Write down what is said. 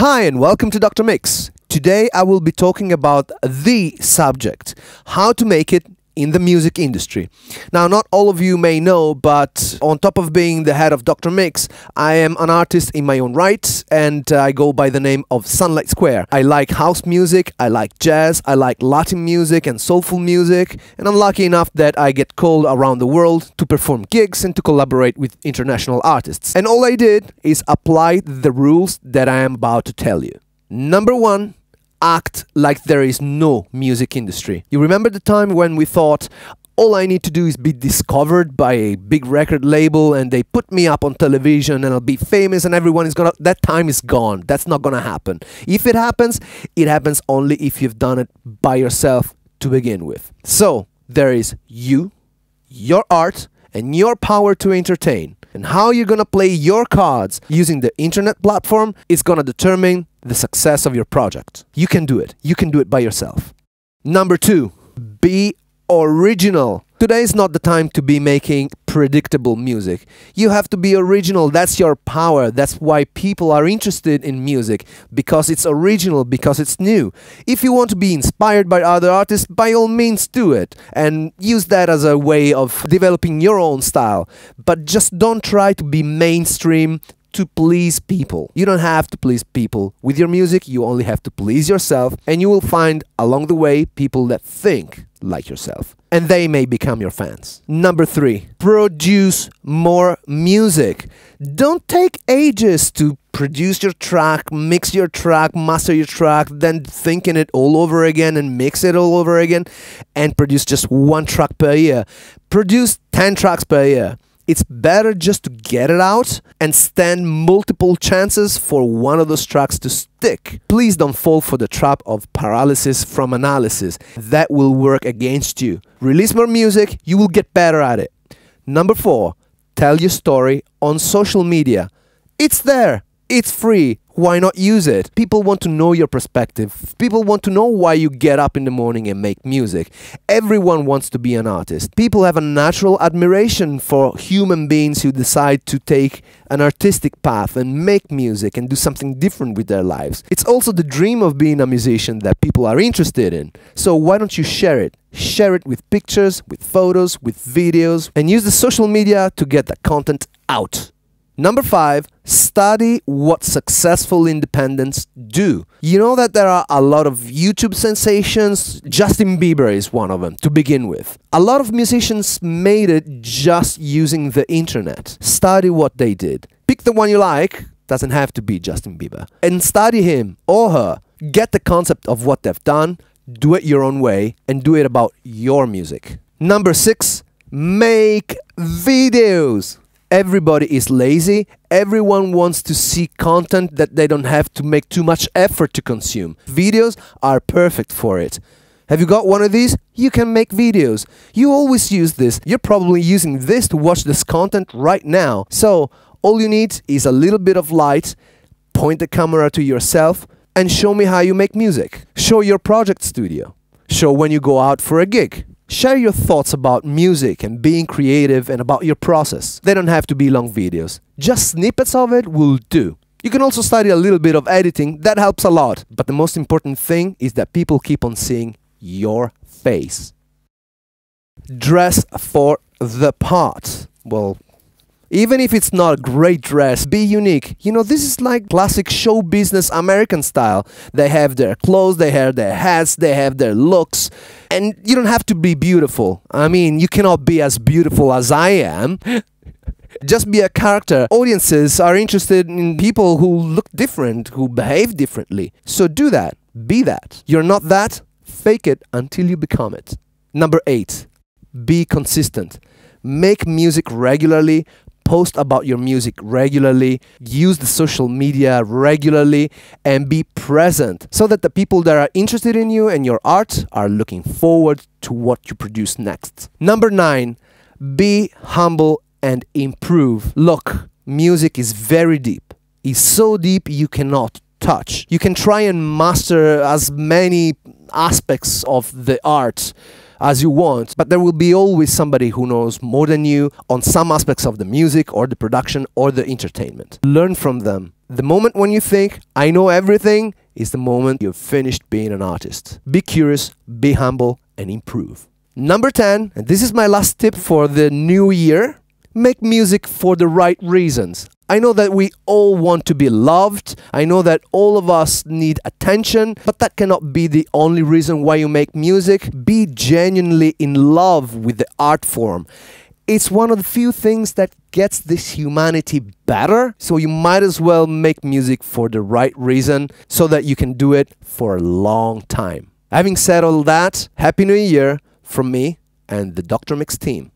Hi, and welcome to Dr. Mix. Today I will be talking about the subject how to make it in the music industry. Now, not all of you may know, but on top of being the head of Dr. Mix, I am an artist in my own right and uh, I go by the name of Sunlight Square. I like house music, I like jazz, I like Latin music and soulful music, and I'm lucky enough that I get called around the world to perform gigs and to collaborate with international artists. And all I did is apply the rules that I am about to tell you. Number one, act like there is no music industry. You remember the time when we thought, all I need to do is be discovered by a big record label and they put me up on television and I'll be famous and everyone is gonna. That time is gone. That's not gonna happen. If it happens, it happens only if you've done it by yourself to begin with. So there is you, your art, and your power to entertain. And how you're gonna play your cards using the internet platform is gonna determine the success of your project. You can do it. You can do it by yourself. Number two, be original. Today is not the time to be making predictable music. You have to be original. That's your power. That's why people are interested in music because it's original, because it's new. If you want to be inspired by other artists, by all means do it and use that as a way of developing your own style. But just don't try to be mainstream to please people. You don't have to please people. With your music, you only have to please yourself, and you will find along the way people that think like yourself. And they may become your fans. Number three, produce more music. Don't take ages to produce your track, mix your track, master your track, then thinking it all over again and mix it all over again and produce just one track per year. Produce 10 tracks per year it's better just to get it out and stand multiple chances for one of those tracks to stick. Please don't fall for the trap of paralysis from analysis. That will work against you. Release more music, you will get better at it. Number four, tell your story on social media. It's there, it's free why not use it? People want to know your perspective. People want to know why you get up in the morning and make music. Everyone wants to be an artist. People have a natural admiration for human beings who decide to take an artistic path and make music and do something different with their lives. It's also the dream of being a musician that people are interested in. So why don't you share it? Share it with pictures, with photos, with videos, and use the social media to get that content out. Number five, study what successful independents do. You know that there are a lot of YouTube sensations. Justin Bieber is one of them to begin with. A lot of musicians made it just using the internet. Study what they did. Pick the one you like, doesn't have to be Justin Bieber, and study him or her. Get the concept of what they've done, do it your own way, and do it about your music. Number six, make videos everybody is lazy. Everyone wants to see content that they don't have to make too much effort to consume. Videos are perfect for it. Have you got one of these? You can make videos. You always use this. You're probably using this to watch this content right now. So, all you need is a little bit of light, point the camera to yourself, and show me how you make music. Show your project studio. Show when you go out for a gig. Share your thoughts about music and being creative and about your process. They don't have to be long videos. Just snippets of it will do. You can also study a little bit of editing, that helps a lot. But the most important thing is that people keep on seeing your face. Dress for the part. Well, even if it's not a great dress, be unique. You know, this is like classic show business American style. They have their clothes, they have their hats, they have their looks. And you don't have to be beautiful. I mean, you cannot be as beautiful as I am. Just be a character. Audiences are interested in people who look different, who behave differently. So do that. Be that. You're not that. Fake it until you become it. Number eight, be consistent. Make music regularly, post about your music regularly, use the social media regularly, and be present so that the people that are interested in you and your art are looking forward to what you produce next. Number nine, be humble and improve. Look, music is very deep. It's so deep you cannot touch. You can try and master as many aspects of the art as you want, but there will be always somebody who knows more than you on some aspects of the music or the production or the entertainment. Learn from them. The moment when you think, I know everything, is the moment you've finished being an artist. Be curious, be humble, and improve. Number 10, and this is my last tip for the new year make music for the right reasons. I know that we all want to be loved. I know that all of us need attention, but that cannot be the only reason why you make music. Be genuinely in love with the art form. It's one of the few things that gets this humanity better, so you might as well make music for the right reason so that you can do it for a long time. Having said all that, Happy New Year from me and the Dr. Mix team.